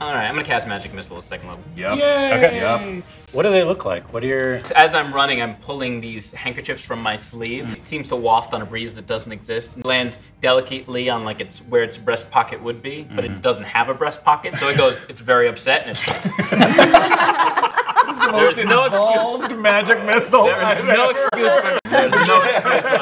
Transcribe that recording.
All right, I'm gonna cast magic missile at second level. Yep. Okay. Yep. What do they look like? What are your? As I'm running, I'm pulling these handkerchiefs from my sleeve. It seems to waft on a breeze that doesn't exist. It lands delicately on like its where its breast pocket would be, but it hmm. doesn't have a breast pocket. So it goes. It's very upset and it's. The Most There's no excuse. magic missile. There's no excuse for. No excuse